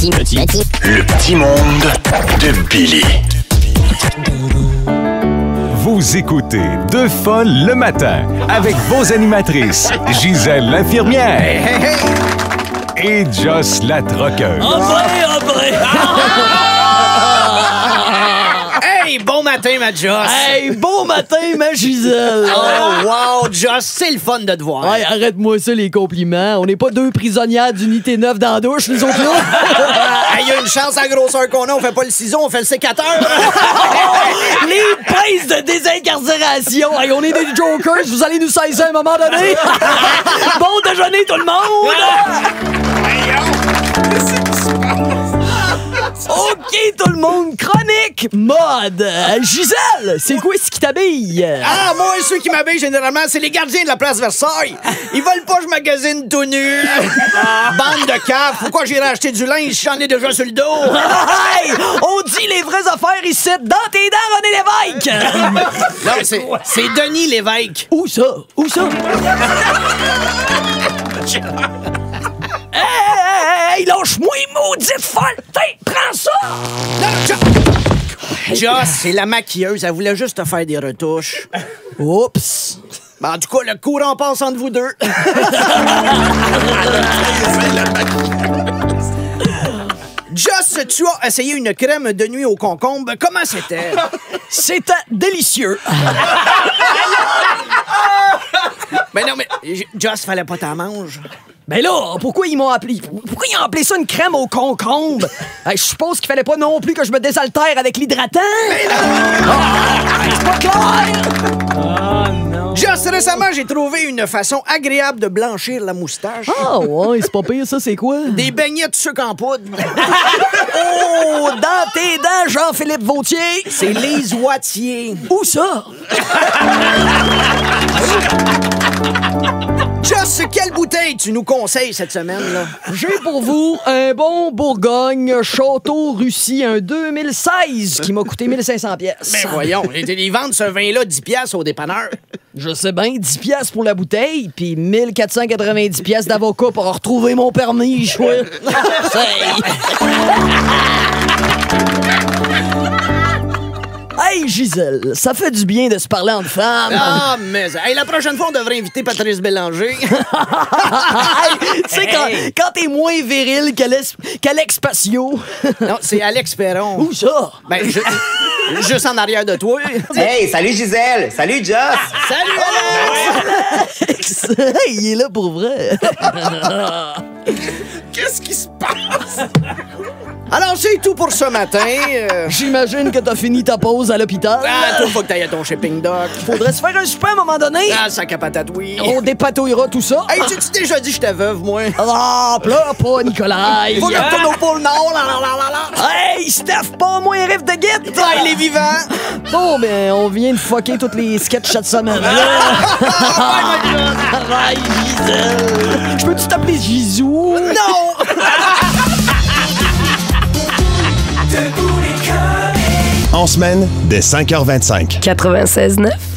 petit, petit, petit. Le petit monde de Billy. Vous écoutez Deux folles le matin avec vos animatrices Gisèle l'infirmière et Joss la troqueuse. Après! Hey, bon matin, ma Joss! hey, bon matin, ma Gisèle! Oh, wow, Joss, c'est le fun de te voir. Ouais, arrête-moi ça, les compliments. On n'est pas deux prisonnières d'unité 9 dans la douche, nous autres, là. Il y a une chance à la grosseur qu'on a, on fait pas le ciseau, on fait le sécateur. les pinces de désincarcération. Hey, on est des jokers, vous allez nous saisir à un moment donné. bon déjeuner, tout le monde! Tout le monde, chronique mode. Euh, Gisèle, c'est quoi ce qui t'habille? ah, moi, ceux qui m'habillent généralement, c'est les gardiens de la place Versailles. Ils veulent pas que je magasine tout nu. Bande de caves, pourquoi j'irai acheter du linge? Si j'en ai déjà sur le dos? Hey, on dit les vraies affaires ici. Dans tes dents, René Lévesque! Non, c'est, c'est Denis Lévesque. Où ça? Où ça? hey, lâche-moi, maudite folle! Prends ça! Joss, c'est la maquilleuse, elle voulait juste te faire des retouches. Oups! Ben, en tout cas, le courant passe entre vous deux. Joss, tu as essayé une crème de nuit au concombre. Comment c'était? C'était délicieux. Ben non, mais J- Joss, fallait pas t'en manger. Ben là, pourquoi ils m'ont appelé... Pourquoi ils ont appelé ça une crème au concombre? Hey, je suppose qu'il fallait pas non plus que je me désaltère avec l'hydratant. Ah, c'est pas clair! Joss, récemment, j'ai trouvé une façon agréable de blanchir la moustache. Ah ouais, c'est pas pire ça, c'est quoi? Des beignets de sucre en poudre. Oh, dans tes dents, Jean-Philippe Vautier! C'est Lise Wattier. Où ça? Quelle bouteille tu nous conseilles cette semaine, là? J'ai pour vous un bon Bourgogne Château Russie, un 2016 qui m'a coûté 1500 pièces. Ben voyons, ils vendent ce vin-là 10 piastres au dépanneur. Je sais bien, 10 pièces pour la bouteille, puis 1490 pièces d'avocat pour retrouver mon permis, chouette. hey Gisèle, ça fait du bien de se parler entre femmes. Ah, mais hey, la prochaine fois, on devrait inviter Patrice Bélanger. Hey, tu sais, quand, quand t'es moins viril qu'Alex qu'Alex Patio. non, c'est Alex Perron. Où ça? Ben, je- juste en arrière de toi. Hey, salut Gisèle! Salut Joss! Salut, Alex! Hey, il est là pour vrai. Qu'est-ce qui se passe? Alors, c'est tout pour ce matin. Euh, J'imagine que t'as fini ta pause à l'hôpital. Ah, toi, faut que t'ailles à ton shipping dock. Faudrait se faire un super à un moment donné. Ah, sac à patate, oui. On dépatouillera tout ça. Hey, tu t'es déjà dit que j'étais veuve, moi? Ah, pleure pas, Nicolas. Faut que retourne au pôle Nord, là, là, là, là. Hey, Steph, pas moins rêve de guide. Ah, il est vivant. Bon, ben, on vient de fucker toutes les sketchs cette semaine. Gisèle. Je peux-tu t'appeler Gisou? Non! En semaine, dès 5h25. 96.9.